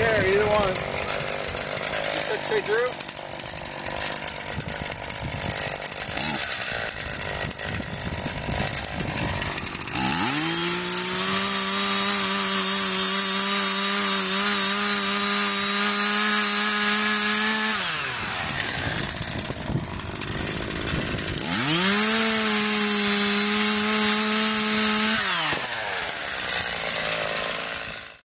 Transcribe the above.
care, either one. You cut straight through?